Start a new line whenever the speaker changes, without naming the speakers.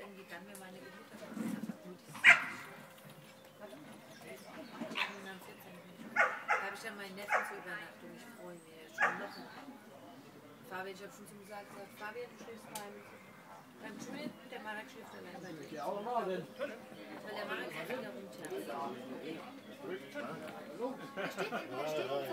irgendwie dann mir meine Geburt. Da habe ich dann meinen Neffen zur Übernachtung. Ich freue mich ja schon noch. Fabian, ich habe schon zu ihm gesagt, gesagt, Fabian, du schläfst beim, beim Julian, der Marek schläft allein bei dir.
Ja, auch nochmal denn.
Weil der Marek hat wieder runter. Er steht, er steht.